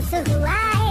so I.